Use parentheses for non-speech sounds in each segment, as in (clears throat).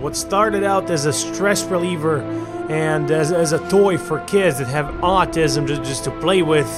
What started out as a stress reliever and as, as a toy for kids that have autism just, just to play with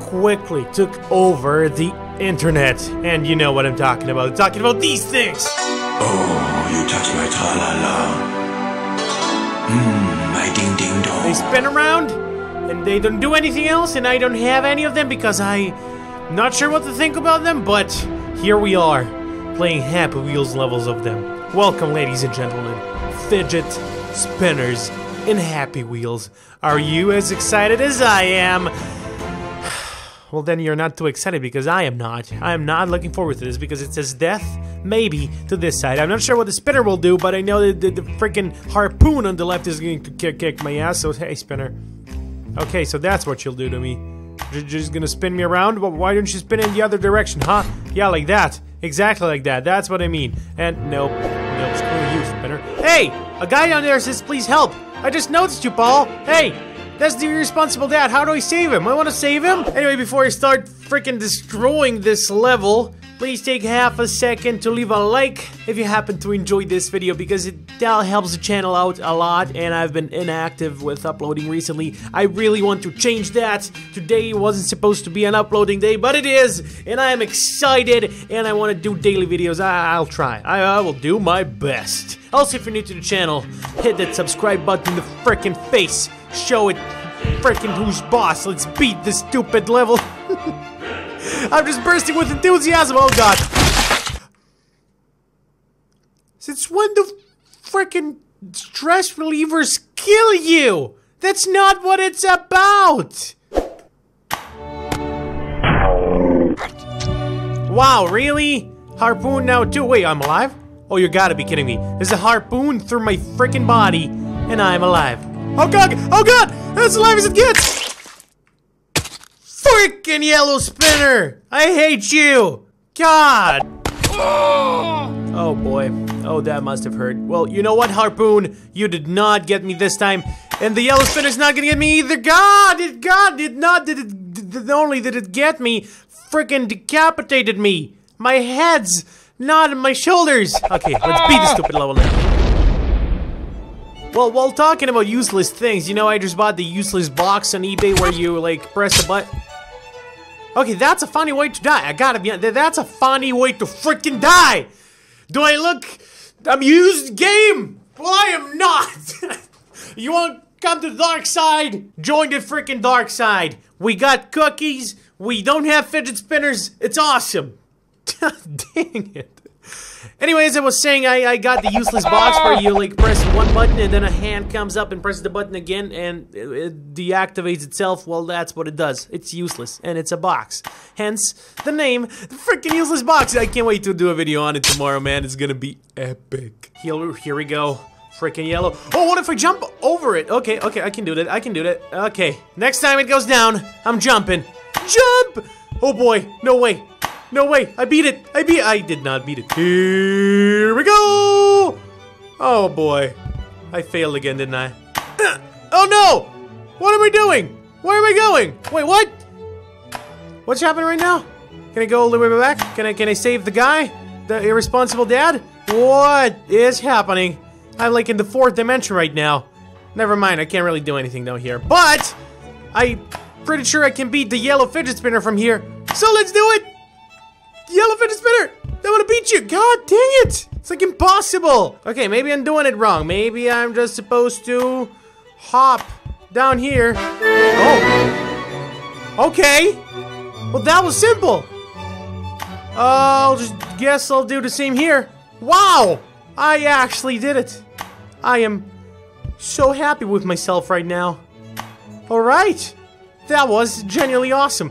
quickly took over the internet. And you know what I'm talking about. I'm talking about these things! Oh, you touch my tra-la-la. Mmm, my ding-ding-dong. They spin around and they don't do anything else, and I don't have any of them because I'm not sure what to think about them, but here we are, playing Happy Wheels levels of them. Welcome, ladies and gentlemen, fidget spinners and Happy Wheels. Are you as excited as I am? (sighs) Well, then you're not too excited because I am not. I am not looking forward to this because it says death, maybe, to this side. I'm not sure what the spinner will do, but I know that the, the freaking harpoon on the left is going to kick, kick my ass, so hey, spinner. Okay, so that's what you'll do to me. You're just gonna spin me around? But why don't you spin in the other direction, huh? Yeah, like that. Exactly like that. That's what I mean. And nope. Screw you, spinner. Hey! A guy down there says please help. I just noticed you, Paul. Hey! That's the irresponsible dad. How do I save him? I want to save him? Anyway, before I start freaking destroying this level, please take half a second to leave a like if you happen to enjoy this video because it that helps the channel out a lot and I've been inactive with uploading recently. I really want to change that. Today wasn't supposed to be an uploading day, but it is and I am excited and I want to do daily videos. I will try. I, I will do my best. Also, if you're new to the channel, hit that subscribe button in the freaking face. Show it freaking who's boss. Let's beat this stupid level. (laughs) I'm just bursting with enthusiasm. Oh god. Since when do freaking stress relievers kill you? That's not what it's about. Wow, really? Harpoon now too? Wait, I'm alive? Oh, you gotta be kidding me. There's a harpoon through my freaking body, and I'm alive. Oh god! Oh god! As alive as it gets! Freaking yellow spinner! I hate you! God! Oh. oh boy. Oh, that must have hurt. Well, you know what, Harpoon? You did not get me this time. And the yellow spinner's not gonna get me either. God! It God did not did it did, only did it get me. Freaking decapitated me. My head's not on my shoulders. Okay, let's beat this stupid level now. Well, while talking about useless things, you know, I just bought the useless box on eBay where you, like, press a button. Okay, that's a funny way to die. I gotta be That's a funny way to freaking die! Do I look amused, game? Well, I am not! (laughs) you want to come to the dark side? Join the freaking dark side. We got cookies. We don't have fidget spinners. It's awesome. (laughs) Dang it. Anyways, I was saying I, I got the useless box where you like press one button and then a hand comes up and presses the button again and it, it deactivates itself. Well, that's what it does. It's useless and it's a box. Hence the name, the freaking useless box. I can't wait to do a video on it tomorrow, man. It's gonna be epic. Here, here we go. Freaking yellow. Oh, what if I jump over it? Okay, okay, I can do that. I can do that. Okay, next time it goes down, I'm jumping. Jump! Oh boy, no way. No way, I beat it. I beat I did not beat it. Here we go! Oh boy. I failed again, didn't I? (clears throat) Oh no! What am I doing? Where am I going? Wait, what? What's happening right now? Can I go all the way back? Can I can I save the guy? The irresponsible dad? What is happening? I'm like in the fourth dimension right now. Never mind, I can't really do anything though here. But I'm pretty sure I can beat the yellow fidget spinner from here. So let's do it! Yellow fidget spinner! I want to beat you! God dang it! It's like impossible! Okay, maybe I'm doing it wrong. Maybe I'm just supposed to hop down here. Oh. Okay. Well, that was simple. I'll just guess I'll do the same here. Wow! I actually did it. I am so happy with myself right now. Alright. That was genuinely awesome.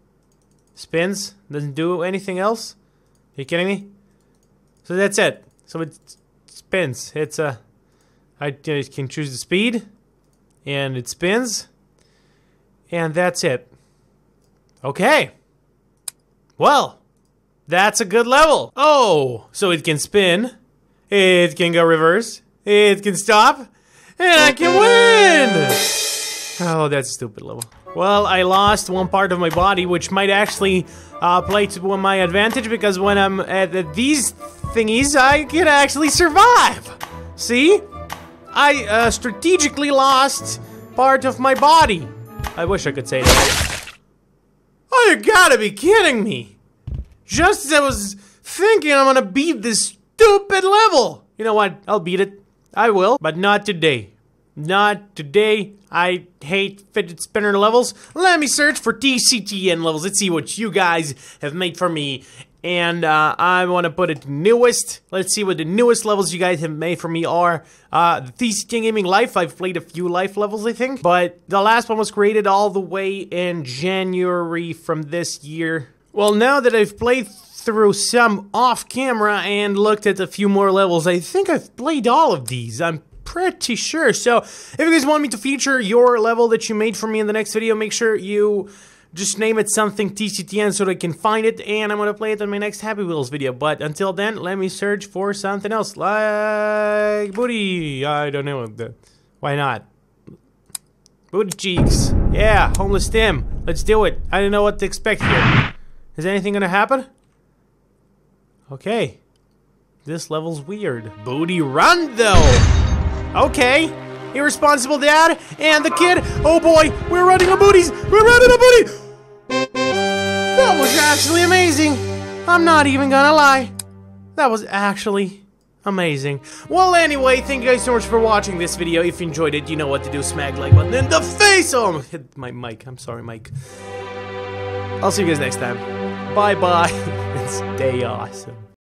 spins? Doesn't do anything else? Are you kidding me? So that's it. So it spins. It's a. I can choose the speed, and it spins, and that's it. Okay. Well, that's a good level. Oh, so it can spin, it can go reverse, it can stop, and I can win! Oh, that's a stupid level. Well, I lost one part of my body, which might actually uh, play to my advantage because when I'm at, these thingies, I can actually survive. See? I uh, strategically lost part of my body. I wish I could say that. Oh, you gotta be kidding me! Just as I was thinking I'm gonna beat this stupid level! You know what? I'll beat it. I will, but not today. Not today. I hate fidget spinner levels. Let me search for TCTN levels. Let's see what you guys have made for me. And uh, I want to put it newest. Let's see what the newest levels you guys have made for me are. Uh, the TCTN Gaming Life. I've played a few life levels, I think. But the last one was created all the way in January from this year. Well, now that I've played through some off camera and looked at a few more levels, I think I've played all of these. I'm pretty sure. So if you guys want me to feature your level that you made for me in the next video, make sure you just name it something TCTN so that I can find it and I'm gonna play it on my next Happy Wheels video. But until then, let me search for something else like booty. I don't know. The, why not? Booty cheeks. Yeah, homeless Tim. Let's do it. I don't know what to expect here. Is anything gonna happen? Okay. This level's weird. Booty run though! Okay. Irresponsible dad and the kid. Oh boy, we're running a booties. We're running a booty. That was actually amazing. I'm not even gonna lie. That was actually amazing. Well, anyway, thank you guys so much for watching this video. If you enjoyed it, you know what to do. Smack like button in the face. Oh, hit my mic. I'm sorry, Mike. I'll see you guys next time. Bye-bye. (laughs) and stay awesome.